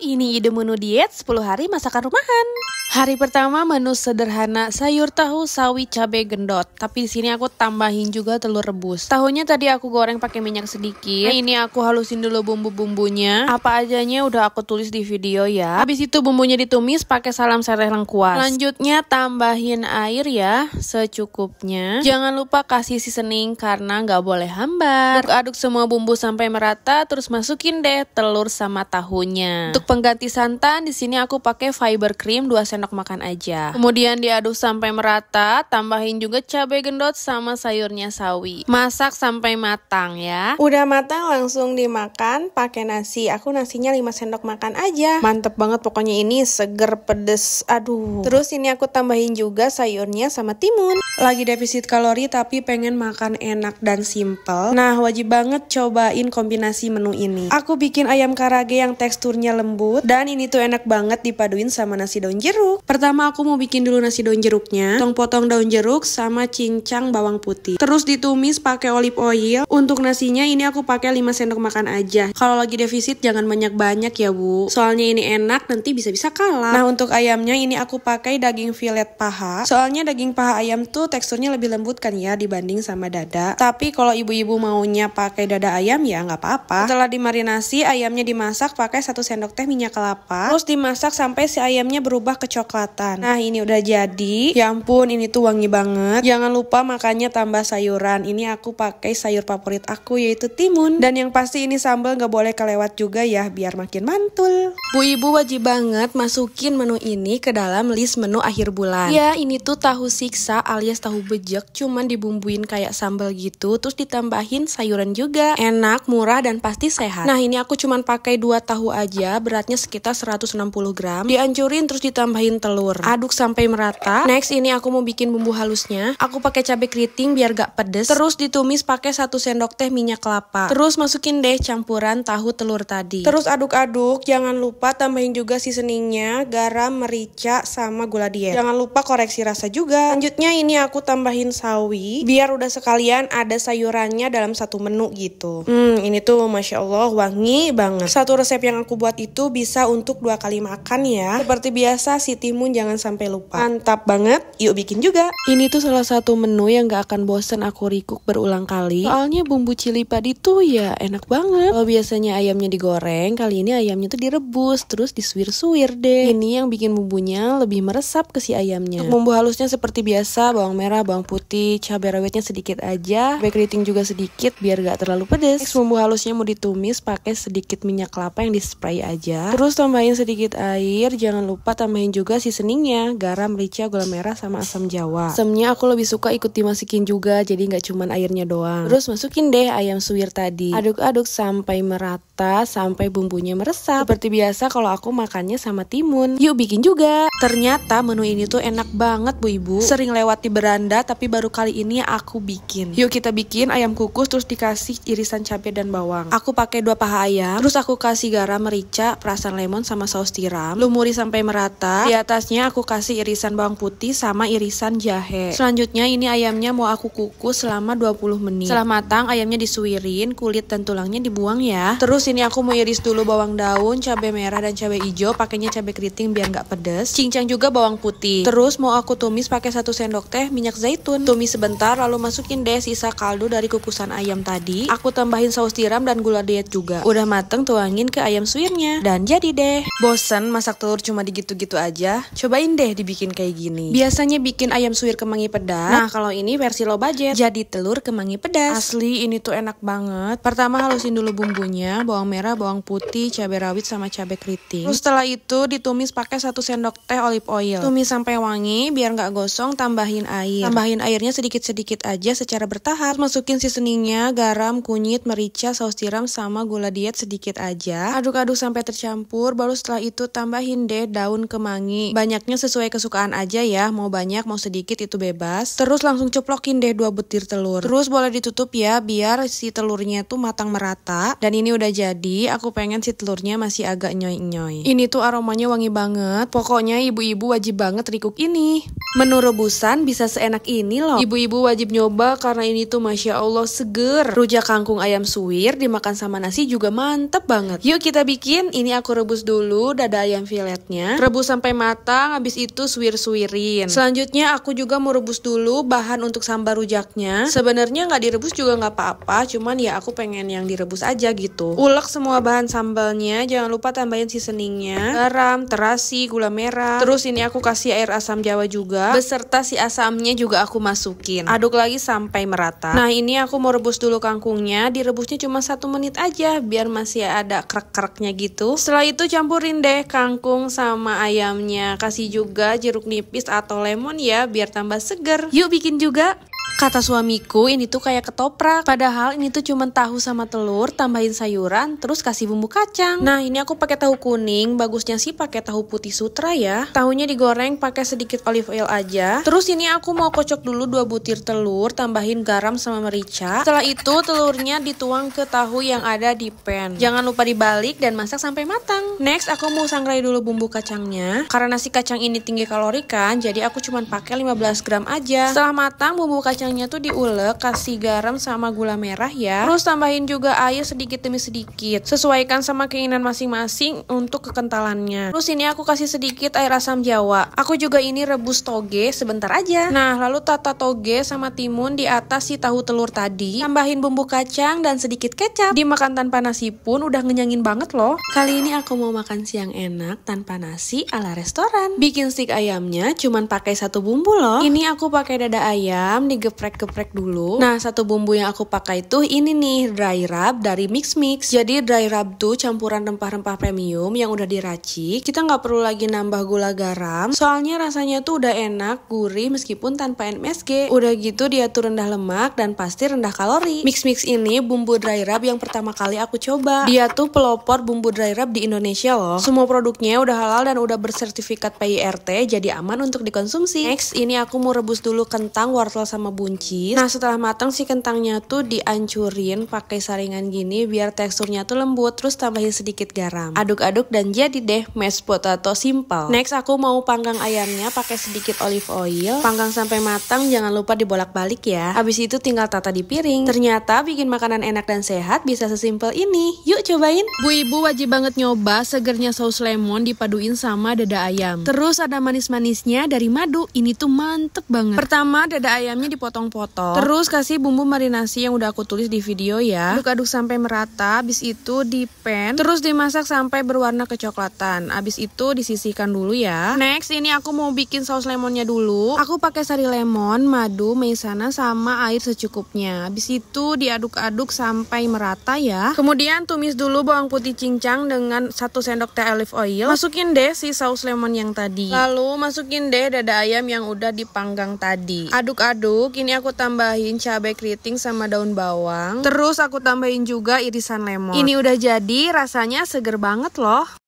ini ide menu diet 10 hari masakan rumahan. Hari pertama menu sederhana sayur tahu sawi cabai gendot. Tapi di sini aku tambahin juga telur rebus. Tahunya tadi aku goreng pakai minyak sedikit. Nah, ini aku halusin dulu bumbu-bumbunya. Apa ajanya udah aku tulis di video ya. Habis itu bumbunya ditumis pakai salam sereh lengkuas. Selanjutnya tambahin air ya secukupnya. Jangan lupa kasih seasoning karena nggak boleh hambar. Aduk-aduk semua bumbu sampai merata terus masukin deh telur sama tahunya. Untuk pengganti santan di sini aku pakai fiber cream 2 sendok makan aja. Kemudian diaduk sampai merata, tambahin juga cabai gendot sama sayurnya sawi. Masak sampai matang ya. Udah matang langsung dimakan pakai nasi. Aku nasinya 5 sendok makan aja. Mantep banget pokoknya ini seger pedes. Aduh. Terus ini aku tambahin juga sayurnya sama timun. Lagi defisit kalori tapi pengen makan enak dan simple. Nah, wajib banget cobain kombinasi menu ini. Aku bikin ayam karage yang teksturnya lembut dan ini tuh enak banget dipaduin sama nasi daun jeruk. Pertama aku mau bikin dulu nasi daun jeruknya. Potong-potong daun jeruk sama cincang bawang putih. Terus ditumis pakai olive oil. Untuk nasinya ini aku pakai 5 sendok makan aja. Kalau lagi defisit jangan banyak-banyak ya bu. Soalnya ini enak nanti bisa-bisa kalah. Nah untuk ayamnya ini aku pakai daging fillet paha. Soalnya daging paha ayam tuh teksturnya lebih lembut kan ya dibanding sama dada. Tapi kalau ibu-ibu maunya pakai dada ayam ya nggak apa-apa. Setelah dimarinasi ayamnya dimasak pakai satu sendok teh minyak kelapa. Terus dimasak sampai si ayamnya berubah ke kecoklatan. Nah ini udah jadi. Ya ampun ini tuh wangi banget. Jangan lupa makannya tambah sayuran. Ini aku pakai sayur favorit aku yaitu timun. Dan yang pasti ini sambal nggak boleh kelewat juga ya biar makin mantul. Bu ibu wajib banget masukin menu ini ke dalam list menu akhir bulan. Ya ini tuh tahu siksa alias tahu bejek cuman dibumbuin kayak sambal gitu terus ditambahin sayuran juga. Enak, murah dan pasti sehat. Nah ini aku cuman pakai dua tahu aja beratnya sekitar 160 gram. Diancurin terus ditambahin tambahin telur. Aduk sampai merata. Next ini aku mau bikin bumbu halusnya. Aku pakai cabai keriting biar gak pedes. Terus ditumis pakai satu sendok teh minyak kelapa. Terus masukin deh campuran tahu telur tadi. Terus aduk-aduk. Jangan lupa tambahin juga seasoningnya, garam, merica, sama gula diet. Jangan lupa koreksi rasa juga. Lanjutnya ini aku tambahin sawi. Biar udah sekalian ada sayurannya dalam satu menu gitu. Hmm ini tuh masya Allah wangi banget. Satu resep yang aku buat itu bisa untuk dua kali makan ya. Seperti biasa si timun jangan sampai lupa. Mantap banget, yuk bikin juga. Ini tuh salah satu menu yang gak akan bosen aku rikuk berulang kali. Soalnya bumbu cili padi tuh ya enak banget. Kalau biasanya ayamnya digoreng, kali ini ayamnya tuh direbus, terus disuir-suir deh. Ini yang bikin bumbunya lebih meresap ke si ayamnya. Untuk bumbu halusnya seperti biasa, bawang merah, bawang putih, cabai rawitnya sedikit aja, cabai keriting juga sedikit biar gak terlalu pedes. Next, bumbu halusnya mau ditumis pakai sedikit minyak kelapa yang dispray aja. Terus tambahin sedikit air, jangan lupa tambahin juga juga seasoningnya, garam, merica, gula merah, sama asam jawa. Asamnya aku lebih suka ikut dimasukin juga, jadi nggak cuman airnya doang. Terus masukin deh ayam suwir tadi. Aduk-aduk sampai merata, sampai bumbunya meresap. Seperti biasa kalau aku makannya sama timun. Yuk bikin juga. Ternyata menu ini tuh enak banget bu ibu. Sering lewat di beranda, tapi baru kali ini aku bikin. Yuk kita bikin ayam kukus terus dikasih irisan cabai dan bawang. Aku pakai dua paha ayam, terus aku kasih garam, merica, perasan lemon sama saus tiram. Lumuri sampai merata. Di atasnya aku kasih irisan bawang putih sama irisan jahe. Selanjutnya ini ayamnya mau aku kukus selama 20 menit. Setelah matang ayamnya disuirin, kulit dan tulangnya dibuang ya. Terus ini aku mau iris dulu bawang daun, cabai merah dan cabai hijau, pakainya cabai keriting biar nggak pedes. Cincang juga bawang putih. Terus mau aku tumis pakai satu sendok teh minyak zaitun. Tumis sebentar lalu masukin deh sisa kaldu dari kukusan ayam tadi. Aku tambahin saus tiram dan gula diet juga. Udah mateng tuangin ke ayam suirnya. Dan jadi deh. Bosen masak telur cuma digitu-gitu aja aja, cobain deh dibikin kayak gini. Biasanya bikin ayam suwir kemangi pedas. Nah, kalau ini versi low budget. Jadi telur kemangi pedas. Asli ini tuh enak banget. Pertama halusin dulu bumbunya, bawang merah, bawang putih, cabai rawit sama cabai keriting. Terus setelah itu ditumis pakai satu sendok teh olive oil. Tumis sampai wangi, biar nggak gosong, tambahin air. Tambahin airnya sedikit-sedikit aja secara bertahap. Masukin seasoningnya, garam, kunyit, merica, saus tiram sama gula diet sedikit aja. Aduk-aduk sampai tercampur, baru setelah itu tambahin deh daun kemangi Banyaknya sesuai kesukaan aja ya, mau banyak mau sedikit itu bebas. Terus langsung ceplokin deh dua butir telur. Terus boleh ditutup ya biar si telurnya tuh matang merata. Dan ini udah jadi, aku pengen si telurnya masih agak nyoy-nyoy. Ini tuh aromanya wangi banget. Pokoknya ibu-ibu wajib banget rikuk ini. Menu rebusan bisa seenak ini loh. Ibu-ibu wajib nyoba karena ini tuh Masya Allah seger. Rujak kangkung ayam suwir dimakan sama nasi juga mantep banget. Yuk kita bikin, ini ini aku rebus dulu dada ayam filetnya. Rebus sampai matang, habis itu suwir-suwirin. Selanjutnya aku juga mau rebus dulu bahan untuk sambal rujaknya. Sebenarnya nggak direbus juga nggak apa-apa, cuman ya aku pengen yang direbus aja gitu. Ulek semua bahan sambalnya, jangan lupa tambahin seasoningnya. Garam, terasi, gula merah. Terus ini aku kasih air asam jawa juga, beserta si asamnya juga aku masukin. Aduk lagi sampai merata. Nah ini aku mau rebus dulu kangkungnya, direbusnya cuma satu menit aja, biar masih ada krek-kreknya gitu. Setelah itu campurin deh kangkung sama ayamnya. Kasih juga jeruk nipis atau lemon ya biar tambah seger. Yuk bikin juga! Kata suamiku ini tuh kayak ketoprak. Padahal ini tuh cuma tahu sama telur Tambahin sayuran Terus kasih bumbu kacang. Nah ini aku pakai tahu kuning Bagusnya sih pakai tahu putih sutra ya. Tahunya digoreng pakai sedikit olive oil aja. Terus ini aku mau kocok dulu dua butir telur Tambahin garam sama merica. Setelah itu telurnya dituang ke tahu yang ada di pan. Jangan lupa dibalik dan masak sampai matang. Next aku mau sangrai dulu bumbu kacangnya. Karena nasi kacang ini tinggi kalori kan Jadi aku cuma pakai 15 gram aja. Setelah matang bumbu kacang kacangnya tuh diulek, kasih garam sama gula merah ya. Terus tambahin juga air sedikit demi sedikit. Sesuaikan sama keinginan masing-masing untuk kekentalannya. Terus ini aku kasih sedikit air asam jawa. Aku juga ini rebus toge sebentar aja. Nah, lalu tata toge sama timun di atas si tahu telur tadi. Tambahin bumbu kacang dan sedikit kecap. Dimakan tanpa nasi pun udah ngenyangin banget loh. Kali ini aku mau makan siang enak tanpa nasi ala restoran. Bikin stick ayamnya cuman pakai satu bumbu loh. Ini aku pakai dada ayam digep geprek-geprek dulu. Nah, satu bumbu yang aku pakai itu ini nih, dry rub dari Mix Mix. Jadi dry rub tuh campuran rempah-rempah premium yang udah diracik. Kita nggak perlu lagi nambah gula garam. Soalnya rasanya tuh udah enak, gurih meskipun tanpa MSG. Udah gitu dia tuh rendah lemak dan pasti rendah kalori. Mix Mix ini bumbu dry rub yang pertama kali aku coba. Dia tuh pelopor bumbu dry rub di Indonesia loh. Semua produknya udah halal dan udah bersertifikat PIRT jadi aman untuk dikonsumsi. Next, ini aku mau rebus dulu kentang, wortel sama buncis. Nah setelah matang si kentangnya tuh diancurin pakai saringan gini biar teksturnya tuh lembut. Terus tambahin sedikit garam. Aduk-aduk dan jadi deh mashed potato simple. Next aku mau panggang ayamnya pakai sedikit olive oil. Panggang sampai matang jangan lupa dibolak-balik ya. Habis itu tinggal tata di piring. Ternyata bikin makanan enak dan sehat bisa sesimpel ini. Yuk cobain. Bu ibu wajib banget nyoba segernya saus lemon dipaduin sama dada ayam. Terus ada manis-manisnya dari madu. Ini tuh mantep banget. Pertama dada ayamnya dipotong potong-potong. Terus kasih bumbu marinasi yang udah aku tulis di video ya. Aduk-aduk sampai merata, habis itu di pan. Terus dimasak sampai berwarna kecoklatan. Habis itu disisihkan dulu ya. Next, ini aku mau bikin saus lemonnya dulu. Aku pakai sari lemon, madu, maizena sama air secukupnya. Habis itu diaduk-aduk sampai merata ya. Kemudian tumis dulu bawang putih cincang dengan satu sendok teh olive oil. Masukin deh si saus lemon yang tadi. Lalu masukin deh dada ayam yang udah dipanggang tadi. Aduk-aduk ini aku tambahin cabai keriting sama daun bawang. Terus aku tambahin juga irisan lemon. Ini udah jadi, rasanya seger banget loh.